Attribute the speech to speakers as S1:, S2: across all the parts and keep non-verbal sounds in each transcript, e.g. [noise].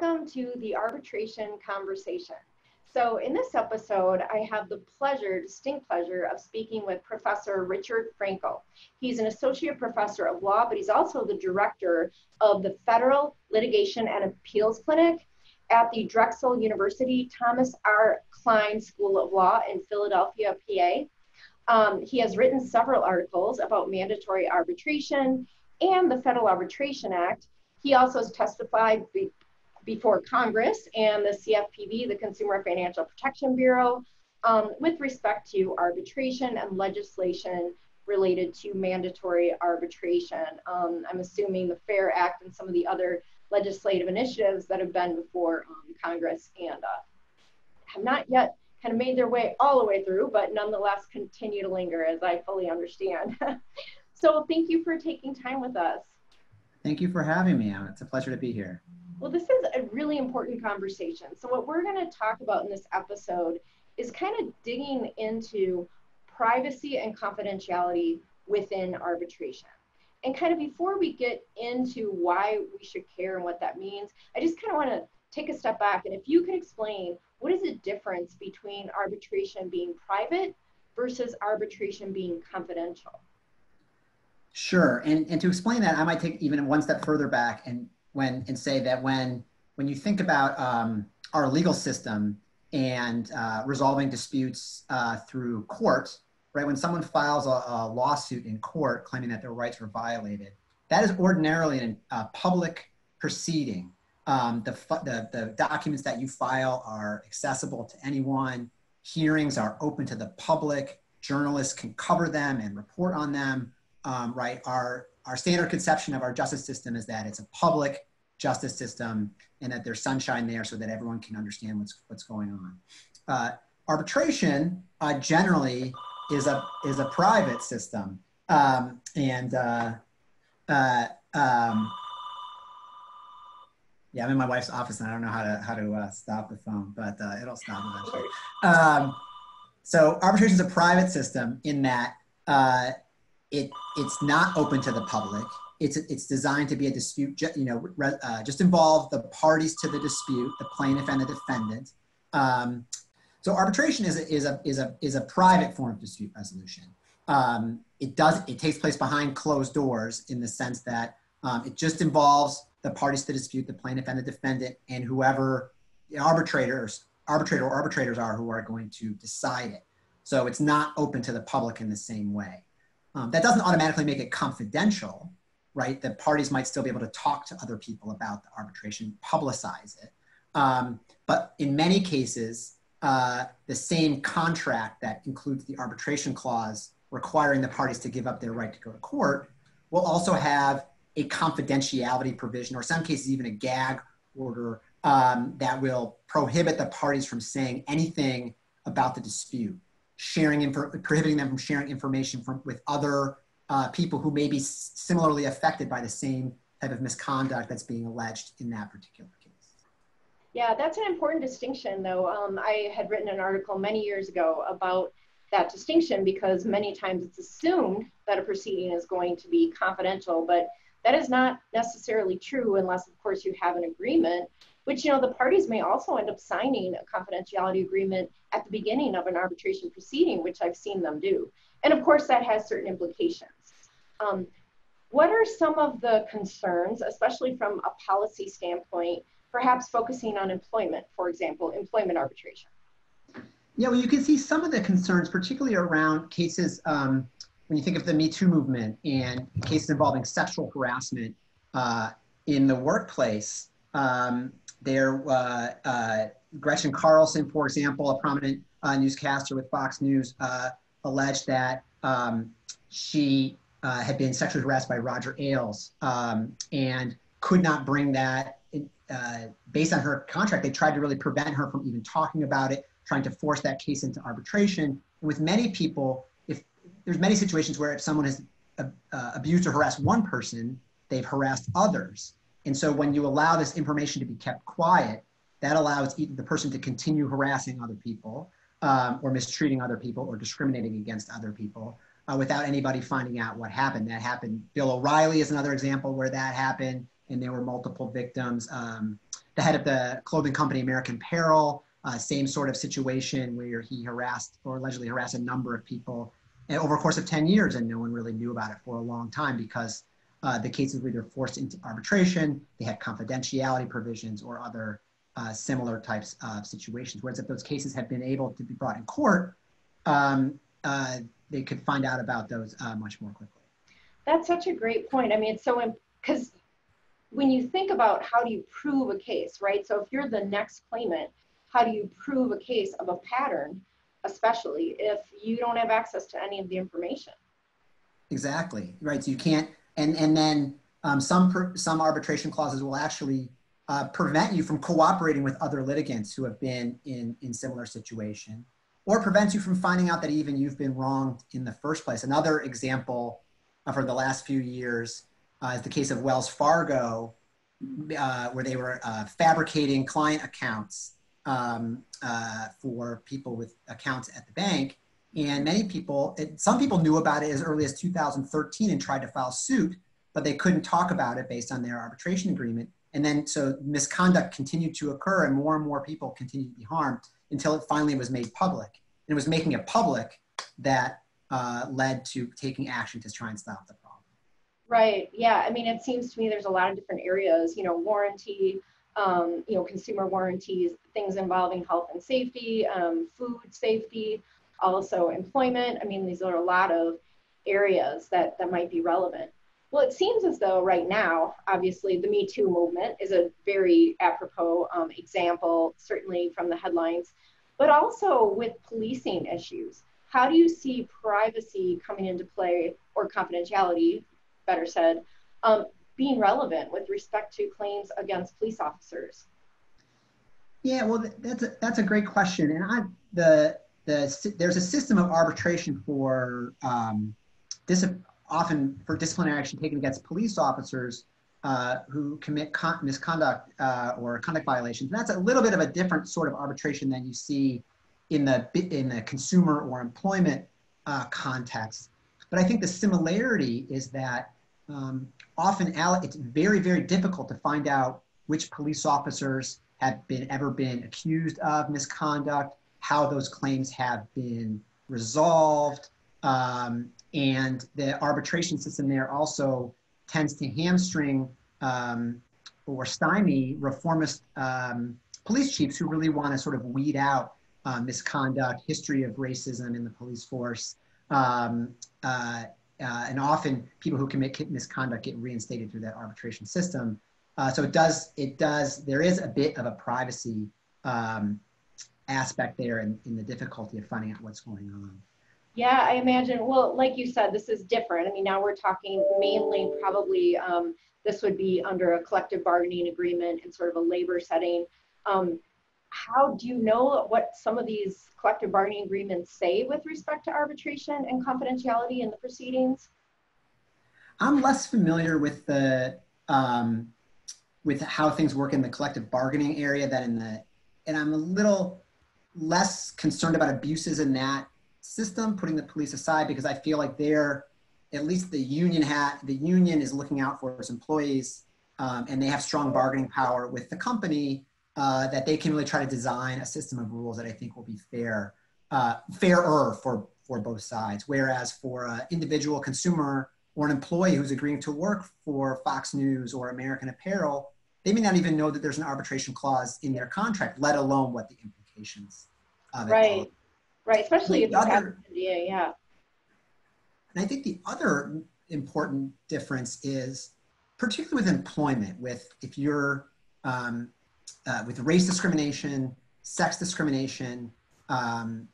S1: Welcome to the arbitration conversation. So in this episode, I have the pleasure, distinct pleasure of speaking with Professor Richard Frankel. He's an associate professor of law, but he's also the director of the Federal Litigation and Appeals Clinic at the Drexel University Thomas R. Kline School of Law in Philadelphia, PA. Um, he has written several articles about mandatory arbitration and the Federal Arbitration Act. He also has testified before Congress and the CFPB, the Consumer Financial Protection Bureau, um, with respect to arbitration and legislation related to mandatory arbitration. Um, I'm assuming the FAIR Act and some of the other legislative initiatives that have been before um, Congress and uh, have not yet kind of made their way all the way through, but nonetheless continue to linger as I fully understand. [laughs] so thank you for taking time with us.
S2: Thank you for having me. It's a pleasure to be here.
S1: Well, this is a really important conversation. So what we're going to talk about in this episode is kind of digging into privacy and confidentiality within arbitration. And kind of before we get into why we should care and what that means, I just kind of want to take a step back. And if you could explain what is the difference between arbitration being private versus arbitration being confidential?
S2: Sure. And, and to explain that, I might take even one step further back and when and say that when when you think about um, our legal system and uh, resolving disputes uh, through court, right? When someone files a, a, lawsuit in court claiming that their rights were violated, that is ordinarily a public proceeding. Um, the, the, the documents that you file are accessible to anyone. Hearings are open to the public. Journalists can cover them and report on them, um, right? Our, our standard conception of our justice system is that it's a public justice system and that there's sunshine there so that everyone can understand what's, what's going on. Uh, arbitration uh, generally is a, is a private system. Um, and uh, uh um, yeah, I'm in my wife's office and I don't know how to, how to uh, stop the phone, but uh, it'll stop eventually. Um, so arbitration is a private system in that it, it's not open to the public it's it's designed to be a dispute. You know, uh, just involve the parties to the dispute, the plaintiff and the defendant. Um, so arbitration is a, is a is a is a private form of dispute resolution. Um, it does it takes place behind closed doors in the sense that um, it just involves the parties to dispute, the plaintiff and the defendant, and whoever the arbitrators arbitrator or arbitrators are who are going to decide it. So it's not open to the public in the same way. Um, that doesn't automatically make it confidential right? The parties might still be able to talk to other people about the arbitration, publicize it. Um, but in many cases, uh, the same contract that includes the arbitration clause requiring the parties to give up their right to go to court will also have a confidentiality provision, or some cases even a gag order um, that will prohibit the parties from saying anything about the dispute, sharing info, prohibiting them from sharing information from, with other uh, people who may be similarly affected by the same type of misconduct that's being alleged in that particular case.
S1: Yeah, that's an important distinction, though. Um, I had written an article many years ago about that distinction because many times it's assumed that a proceeding is going to be confidential, but that is not necessarily true unless, of course, you have an agreement, which, you know, the parties may also end up signing a confidentiality agreement at the beginning of an arbitration proceeding, which I've seen them do. And of course, that has certain implications. Um, what are some of the concerns, especially from a policy standpoint, perhaps focusing on employment, for example, employment arbitration?
S2: Yeah, well, you can see some of the concerns, particularly around cases um, when you think of the Me Too movement and cases involving sexual harassment uh, in the workplace. Um, there, uh, uh, Gretchen Carlson, for example, a prominent uh, newscaster with Fox News, uh, alleged that um, she uh, had been sexually harassed by Roger Ailes um, and could not bring that uh, based on her contract. They tried to really prevent her from even talking about it, trying to force that case into arbitration. And with many people, if there's many situations where if someone has abused or harassed one person, they've harassed others. And so when you allow this information to be kept quiet, that allows the person to continue harassing other people um, or mistreating other people or discriminating against other people uh, without anybody finding out what happened. That happened. Bill O'Reilly is another example where that happened, and there were multiple victims. Um, the head of the clothing company American Apparel, uh, same sort of situation where he harassed or allegedly harassed a number of people over a course of 10 years, and no one really knew about it for a long time because uh, the cases were either forced into arbitration, they had confidentiality provisions, or other uh, similar types of situations. Whereas if those cases had been able to be brought in court, um, uh, they could find out about those uh, much more quickly.
S1: That's such a great point. I mean, it's so because when you think about how do you prove a case, right? So if you're the next claimant, how do you prove a case of a pattern, especially if you don't have access to any of the information?
S2: Exactly right. So you can't, and and then um, some some arbitration clauses will actually uh, prevent you from cooperating with other litigants who have been in in similar situation, or prevents you from finding out that even you've been wronged in the first place. Another example uh, for the last few years uh, is the case of Wells Fargo, uh, where they were uh, fabricating client accounts um, uh, for people with accounts at the bank. And many people, it, some people knew about it as early as 2013 and tried to file suit, but they couldn't talk about it based on their arbitration agreement. And then so misconduct continued to occur and more and more people continued to be harmed until it finally was made public. And it was making it public that uh, led to taking action to try and stop the problem.
S1: Right. Yeah. I mean, it seems to me there's a lot of different areas, you know, warranty, um, you know, consumer warranties, things involving health and safety, um, food safety, also employment. I mean, these are a lot of areas that, that might be relevant. Well, it seems as though right now, obviously, the Me Too movement is a very apropos um, example, certainly from the headlines, but also with policing issues. How do you see privacy coming into play, or confidentiality, better said, um, being relevant with respect to claims against police officers?
S2: Yeah, well, that's a, that's a great question, and I the the there's a system of arbitration for um, often for disciplinary action taken against police officers uh, who commit con- misconduct uh, or conduct violations. And that's a little bit of a different sort of arbitration than you see in the in the consumer or employment uh, context. But I think the similarity is that um, often it's very, very difficult to find out which police officers have been ever been accused of misconduct, how those claims have been resolved, um, and the arbitration system there also tends to hamstring um, or stymie reformist um, police chiefs who really want to sort of weed out uh, misconduct, history of racism in the police force, um, uh, uh, and often people who commit misconduct get reinstated through that arbitration system. Uh, so it does, it does, there is a bit of a privacy um, aspect there in, in the difficulty of finding out what's going on.
S1: Yeah, I imagine. Well, like you said, this is different. I mean, now we're talking mainly probably um, this would be under a collective bargaining agreement in sort of a labor setting. Um, how do you know what some of these collective bargaining agreements say with respect to arbitration and confidentiality in the proceedings?
S2: I'm less familiar with the um, with how things work in the collective bargaining area than in the, and I'm a little less concerned about abuses in that system, putting the police aside because I feel like they're at least the union hat the union is looking out for its employees um, and they have strong bargaining power with the company uh, that they can really try to design a system of rules that I think will be fair, uh, fairer for, for both sides. Whereas for an individual consumer or an employee who's agreeing to work for Fox News or American Apparel, they may not even know that there's an arbitration clause in their contract, let alone what the of
S1: Right, right, especially if other, NDA, yeah.
S2: And I think the other important difference is, particularly with employment, with if you're um, uh, with race discrimination, sex discrimination, um,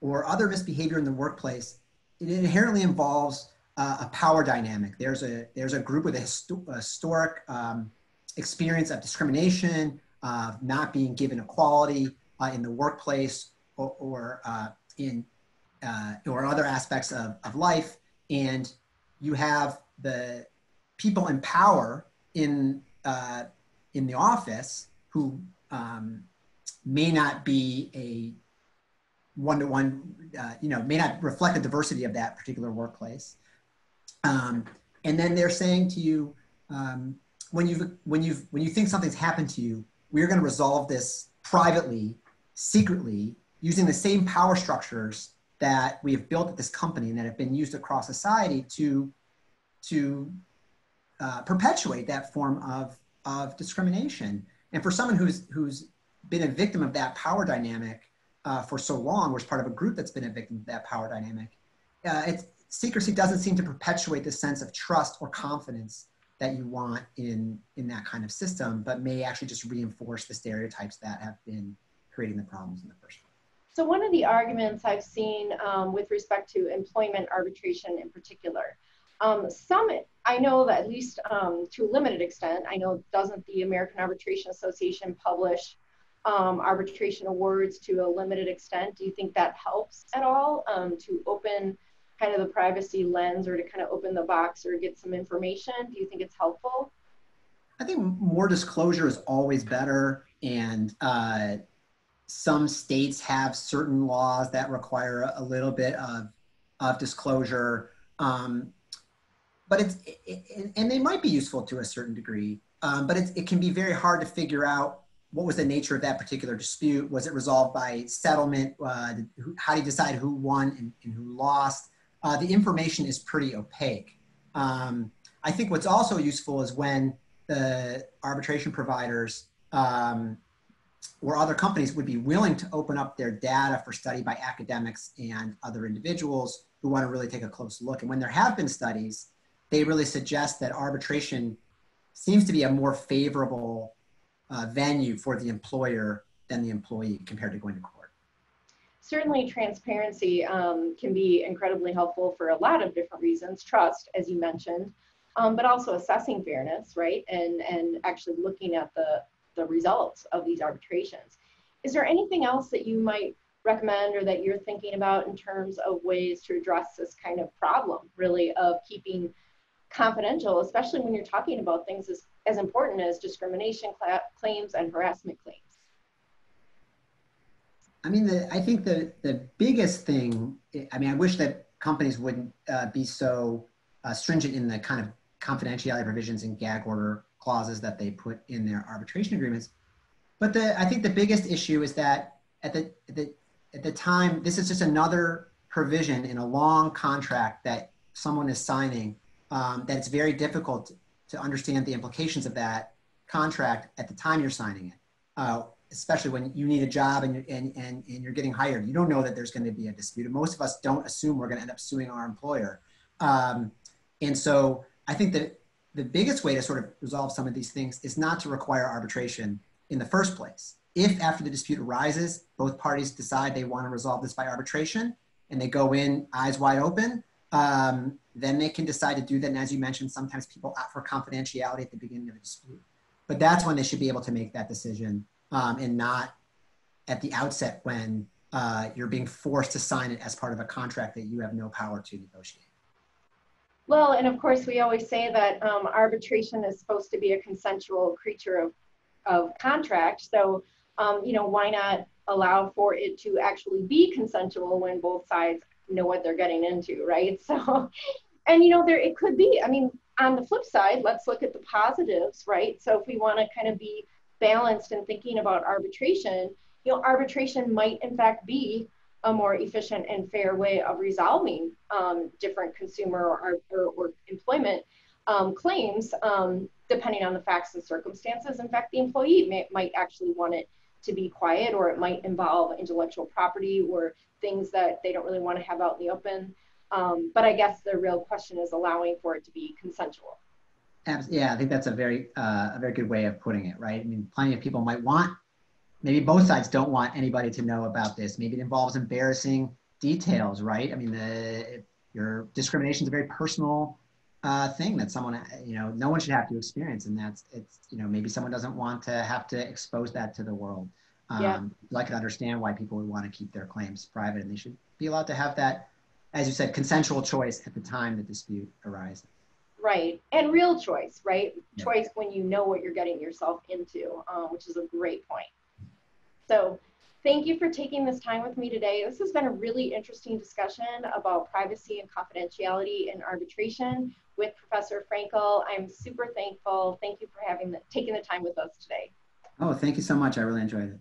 S2: or other misbehavior in the workplace, it inherently involves uh, a power dynamic. There's a there's a group with a, histo- a historic um, experience of discrimination, of not being given equality uh, in the workplace or, or uh, in uh, or other aspects of, of life, and you have the people in power in uh, in the office who um, may not be a one-to-one, uh, you know, may not reflect the diversity of that particular workplace. Um, and then they're saying to you, um, when you when you when you think something's happened to you, we're going to resolve this privately, secretly, using the same power structures that we have built at this company and that have been used across society to to uh, perpetuate that form of of discrimination. And for someone who's who's been a victim of that power dynamic uh, for so long, or is part of a group that's been a victim of that power dynamic, uh, secrecy doesn't seem to perpetuate the sense of trust or confidence that you want in in that kind of system, but may actually just reinforce the stereotypes that have been creating the problems in the first place.
S1: So one of the arguments I've seen um, with respect to employment arbitration in particular, um, some I know that at least um, to a limited extent, I know doesn't the American Arbitration Association publish um, arbitration awards to a limited extent? Do you think that helps at all um, to open kind of the privacy lens or to kind of open the box or get some information? Do you think it's helpful?
S2: I think more disclosure is always better. And uh, some states have certain laws that require a little bit of, of disclosure. Um, but it's, it, and they might be useful to a certain degree, um, but it, it can be very hard to figure out what was the nature of that particular dispute? Was it resolved by settlement? Uh, how do you decide who won and, and who lost? Uh, the information is pretty opaque. Um, I think what's also useful is when the arbitration providers um, or other companies would be willing to open up their data for study by academics and other individuals who want to really take a close look. And when there have been studies, they really suggest that arbitration seems to be a more favorable uh, venue for the employer than the employee compared to going to court
S1: certainly transparency um, can be incredibly helpful for a lot of different reasons trust as you mentioned um, but also assessing fairness right and and actually looking at the the results of these arbitrations. Is there anything else that you might recommend or that you're thinking about in terms of ways to address this kind of problem really of keeping confidential especially when you're talking about things as, as important as discrimination claims and harassment claims
S2: I mean, the, I think the, the biggest thing, I mean, I wish that companies wouldn't uh, be so uh, stringent in the kind of confidentiality provisions and gag order clauses that they put in their arbitration agreements. But the, I think the biggest issue is that at the, the, at the time, this is just another provision in a long contract that someone is signing um, that it's very difficult to understand the implications of that contract at the time you're signing it. Uh, especially when you need a job and, and, and, and you're getting hired. You don't know that there's going to be a dispute. Most of us don't assume we're going to end up suing our employer. Um, and so I think that the biggest way to sort of resolve some of these things is not to require arbitration in the first place. If after the dispute arises, both parties decide they want to resolve this by arbitration and they go in eyes wide open, um, then they can decide to do that. And as you mentioned, sometimes people opt for confidentiality at the beginning of a dispute. But that's when they should be able to make that decision um, and not at the outset when uh, you're being forced to sign it as part of a contract that you have no power to negotiate.
S1: Well, and of course, we always say that um, arbitration is supposed to be a consensual creature of, of contract. So, um, you know, why not allow for it to actually be consensual when both sides know what they're getting into, right? So, [laughs] and you know, there it could be. I mean, on the flip side, let's look at the positives, right? So, if we want to kind of be balanced in thinking about arbitration, you know, arbitration might in fact be a more efficient and fair way of resolving um, different consumer or, or, or employment um, claims, um, depending on the facts and circumstances. In fact, the employee may, might actually want it to be quiet, or it might involve intellectual property or things that they don't really want to have out in the open. Um, but I guess the real question is allowing for it to be consensual.
S2: Yeah, I think that's a very uh, a very good way of putting it, right? I mean, plenty of people might want, maybe both sides don't want anybody to know about this. Maybe it involves embarrassing details, right? I mean, the your discrimination is a very personal uh, thing that someone, you know, no one should have to experience, and that's it's you know maybe someone doesn't want to have to expose that to the world. Um, yeah. I can understand why people would want to keep their claims private, and they should be allowed to have that, as you said, consensual choice at the time the dispute arises.
S1: Right. And real choice, right? Yeah. Choice when you know what you're getting yourself into, um, which is a great point. So, thank you for taking this time with me today. This has been a really interesting discussion about privacy and confidentiality in arbitration. with Professor Frankel. I'm super thankful. Thank you for having the, taking the time with us today.
S2: Oh, thank you so much. I really enjoyed it.